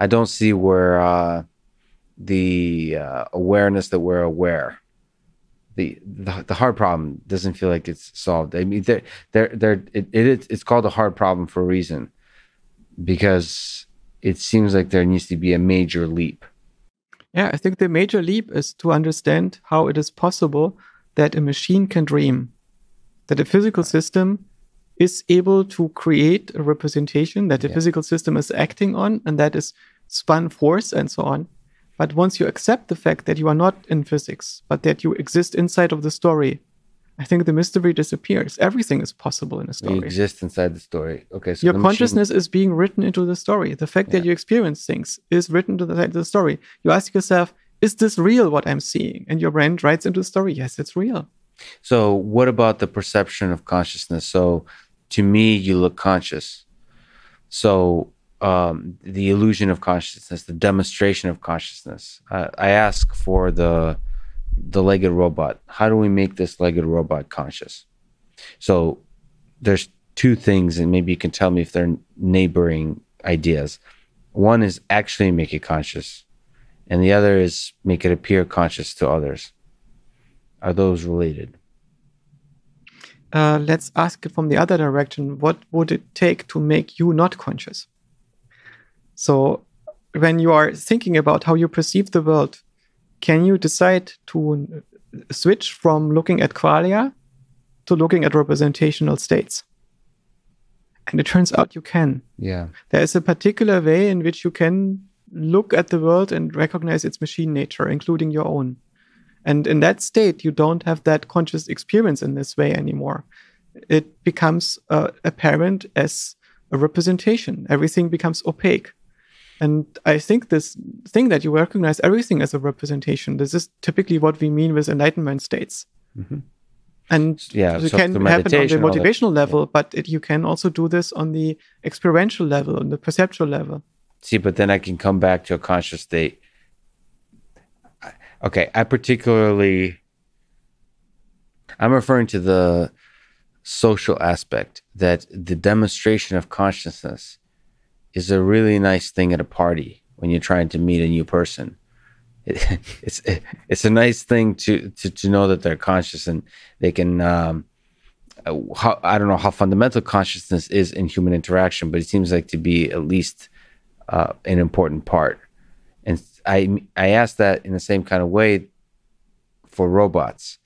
I don't see where uh, the uh, awareness that we're aware. The, the the hard problem doesn't feel like it's solved. I mean, they're they're, they're it, it it's called a hard problem for a reason, because it seems like there needs to be a major leap. Yeah, I think the major leap is to understand how it is possible that a machine can dream, that a physical system is able to create a representation that the yeah. physical system is acting on, and that is spun force and so on. But once you accept the fact that you are not in physics, but that you exist inside of the story, I think the mystery disappears. Everything is possible in a story. You exist inside the story. Okay, so your consciousness machine... is being written into the story. The fact yeah. that you experience things is written to the, the story. You ask yourself, is this real what I'm seeing? And your brain writes into the story, yes, it's real. So, what about the perception of consciousness? So, to me, you look conscious. So, um, the illusion of consciousness, the demonstration of consciousness. Uh, I ask for the the legged robot. How do we make this legged robot conscious? So there's two things, and maybe you can tell me if they're neighboring ideas. One is actually make it conscious, and the other is make it appear conscious to others. Are those related? Uh, let's ask it from the other direction. What would it take to make you not conscious? So, when you are thinking about how you perceive the world, can you decide to switch from looking at qualia to looking at representational states? And it turns out you can. Yeah. There is a particular way in which you can look at the world and recognize its machine nature, including your own. And in that state, you don't have that conscious experience in this way anymore. It becomes uh, apparent as a representation. Everything becomes opaque. And I think this thing that you recognize everything as a representation, this is typically what we mean with enlightenment states. Mm-hmm. And yeah, it so can happen on the motivational level, yeah. but it, you can also do this on the experiential level, on the perceptual level. See, but then I can come back to a conscious state. Okay, I particularly, I'm referring to the social aspect that the demonstration of consciousness is a really nice thing at a party when you're trying to meet a new person. It, it's it, it's a nice thing to, to to know that they're conscious and they can. Um, how, I don't know how fundamental consciousness is in human interaction, but it seems like to be at least uh, an important part. And I I ask that in the same kind of way for robots.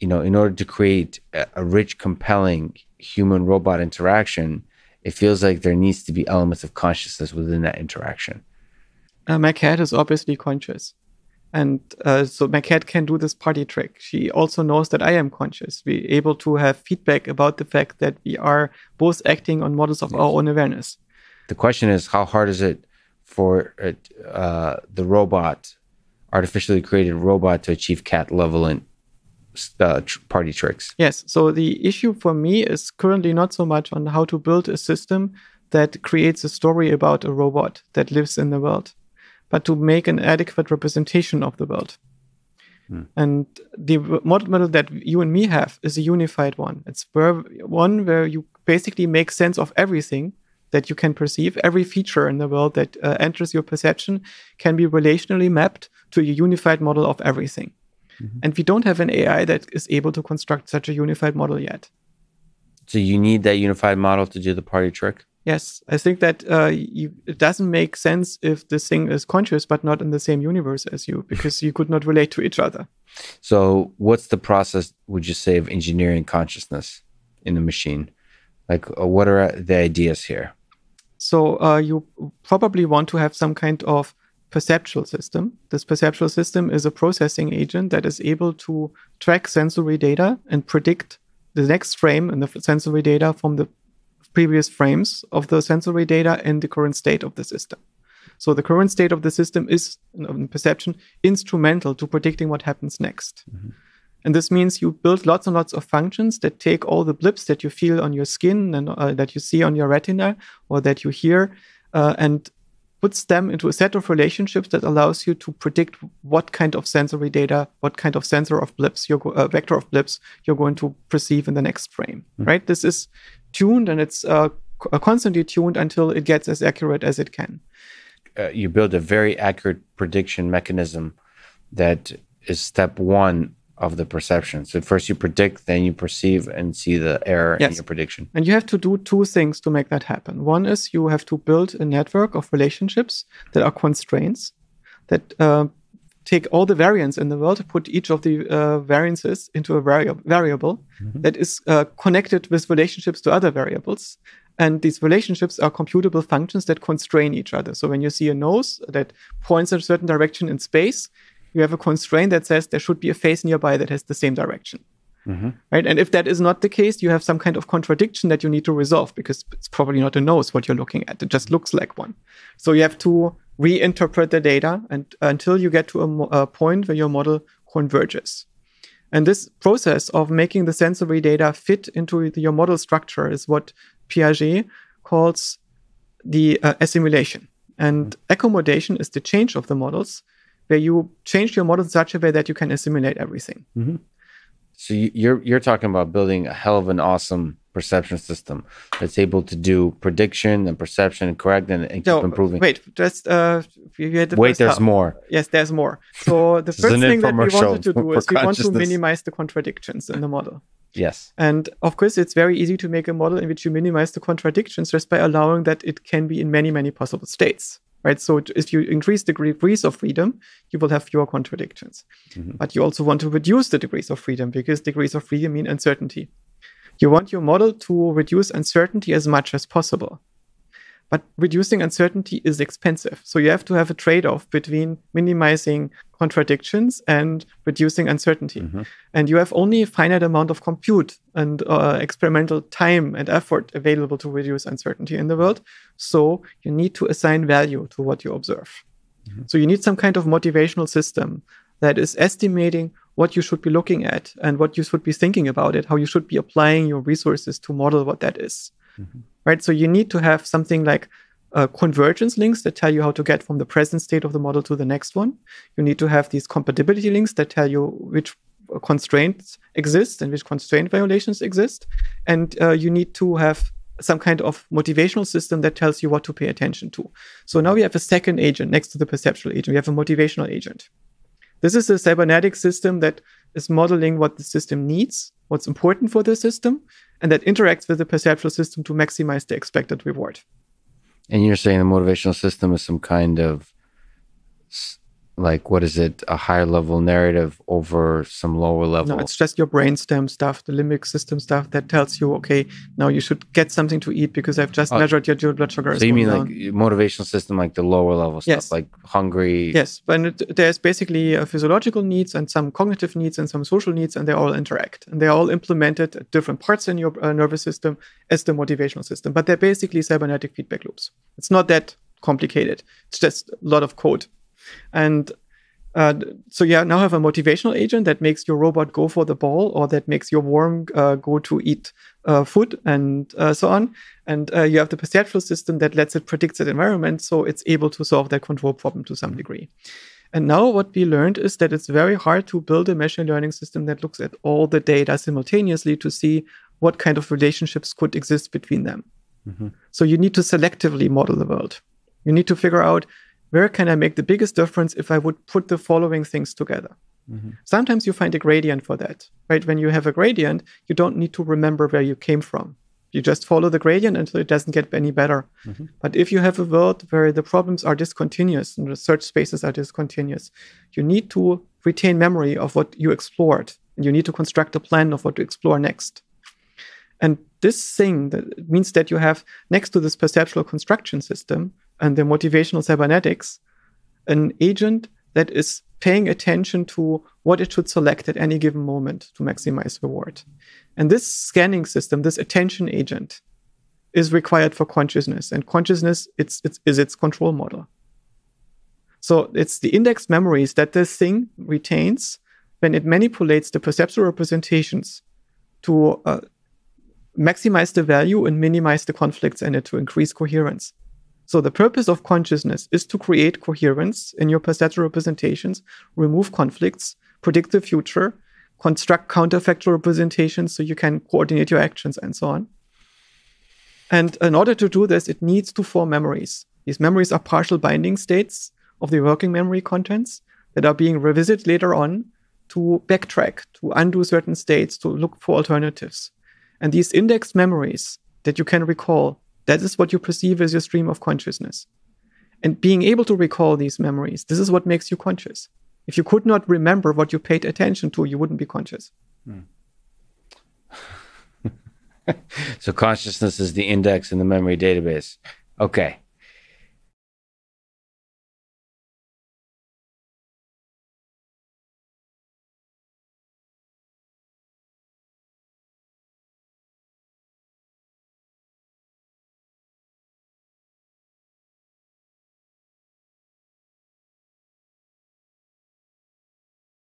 You know, in order to create a, a rich, compelling human robot interaction, it feels like there needs to be elements of consciousness within that interaction. Uh, my cat is obviously conscious. And uh, so my cat can do this party trick. She also knows that I am conscious. We're able to have feedback about the fact that we are both acting on models of yes. our own awareness. The question is, how hard is it for uh, the robot, artificially created robot, to achieve cat level in uh, tr- party tricks. Yes. So the issue for me is currently not so much on how to build a system that creates a story about a robot that lives in the world, but to make an adequate representation of the world. Hmm. And the model that you and me have is a unified one. It's where, one where you basically make sense of everything that you can perceive. Every feature in the world that uh, enters your perception can be relationally mapped to a unified model of everything. Mm-hmm. And we don't have an AI that is able to construct such a unified model yet. So you need that unified model to do the party trick? Yes, I think that uh, you, it doesn't make sense if this thing is conscious but not in the same universe as you, because you could not relate to each other. So, what's the process, would you say, of engineering consciousness in the machine? Like, uh, what are the ideas here? So, uh, you probably want to have some kind of perceptual system. This perceptual system is a processing agent that is able to track sensory data and predict the next frame in the sensory data from the previous frames of the sensory data and the current state of the system. So the current state of the system is in perception instrumental to predicting what happens next. Mm-hmm. And this means you build lots and lots of functions that take all the blips that you feel on your skin and uh, that you see on your retina or that you hear uh, and puts them into a set of relationships that allows you to predict what kind of sensory data, what kind of sensor of blips, your uh, vector of blips you're going to perceive in the next frame, mm-hmm. right? This is tuned and it's uh, constantly tuned until it gets as accurate as it can. uh, you build a very accurate prediction mechanism that is step one of the perception. So first you predict, then you perceive and see the error yes. in your prediction. And you have to do two things to make that happen. One is you have to build a network of relationships that are constraints that uh, take all the variance in the world, put each of the uh, variances into a vari- variable mm-hmm. that is uh, connected with relationships to other variables. And these relationships are computable functions that constrain each other. So when you see a nose that points in a certain direction in space, you have a constraint that says there should be a face nearby that has the same direction. Mm-hmm. Right. And if that is not the case, you have some kind of contradiction that you need to resolve because it's probably not a nose what you're looking at. It just looks like one. So you have to reinterpret the data and until you get to a, a point where your model converges. And this process of making the sensory data fit into the, your model structure is what Piaget calls the uh, assimilation. And mm-hmm. accommodation is the change of the models, where you change your model in such a way that you can assimilate everything. Mm-hmm. So you're you're talking about building a hell of an awesome perception system that's able to do prediction and perception and correct and, and keep no, improving. Wait, just uh, had the wait. There's more. Yes, there's more. So the first thing that we wanted to do is we want to minimize the contradictions in the model. Yes. And of course, it's very easy to make a model in which you minimize the contradictions just by allowing that it can be in many, many possible states right? So if you increase the degrees of freedom, you will have fewer contradictions. Mm-hmm. But you also want to reduce the degrees of freedom because degrees of freedom mean uncertainty. You want your model to reduce uncertainty as much as possible. But reducing uncertainty is expensive. So you have to have a trade off between minimizing contradictions and reducing uncertainty. Mm-hmm. And you have only a finite amount of compute and uh, experimental time and effort available to reduce uncertainty in the world. So you need to assign value to what you observe. Mm-hmm. So you need some kind of motivational system that is estimating what you should be looking at and what you should be thinking about it, how you should be applying your resources to model what that is. Mm-hmm. Right. So you need to have something like uh, convergence links that tell you how to get from the present state of the model to the next one. You need to have these compatibility links that tell you which uh, constraints exist and which constraint violations exist. And uh, you need to have some kind of motivational system that tells you what to pay attention to. So now we have a second agent next to the perceptual agent. We have a motivational agent. This is a cybernetic system that is modeling what the system needs, what's important for the system, and that interacts with the perceptual system to maximize the expected reward. And you're saying the motivational system is some kind of like what is it a higher level narrative over some lower level? no it's just your brainstem stuff the limbic system stuff that tells you okay now you should get something to eat because i've just oh, measured your blood sugar so you mean down. like motivational system like the lower level stuff yes. like hungry? Yes but there's basically a physiological needs and some cognitive needs and some social needs and they all interact and they're all implemented at different parts in your uh, nervous system as the motivational system but they're basically cybernetic feedback loops. It's not that complicated. It's just a lot of code and uh, so yeah, now have a motivational agent that makes your robot go for the ball or that makes your worm uh, go to eat uh, food and uh, so on. And uh, you have the perceptual system that lets it predict its environment so it's able to solve that control problem to some degree. And now what we learned is that it's very hard to build a machine learning system that looks at all the data simultaneously to see what kind of relationships could exist between them. Mm-hmm. So you need to selectively model the world. You need to figure out where can I make the biggest difference if I would put the following things together? Mm-hmm. Sometimes you find a gradient for that, right? When you have a gradient, you don't need to remember where you came from. You just follow the gradient until it doesn't get any better. Mm-hmm. But if you have a world where the problems are discontinuous and the search spaces are discontinuous, you need to retain memory of what you explored and you need to construct a plan of what to explore next. And this thing that means that you have next to this perceptual construction system, and the motivational cybernetics an agent that is paying attention to what it should select at any given moment to maximize reward. And this scanning system, this attention agent, is required for consciousness, and consciousness it's, it's, is its control model. So it's the indexed memories that this thing retains when it manipulates the perceptual representations to uh, maximize the value and minimize the conflicts in it to increase coherence. So the purpose of consciousness is to create coherence in your perceptual representations, remove conflicts, predict the future, construct counterfactual representations so you can coordinate your actions and so on. And in order to do this, it needs to form memories. These memories are partial binding states of the working memory contents that are being revisited later on to backtrack, to undo certain states, to look for alternatives. And these indexed memories that you can recall, that is what you perceive as your stream of consciousness. And being able to recall these memories, this is what makes you conscious. If you could not remember what you paid attention to, you wouldn't be conscious. Hmm. so consciousness is the index in the memory database. Okay.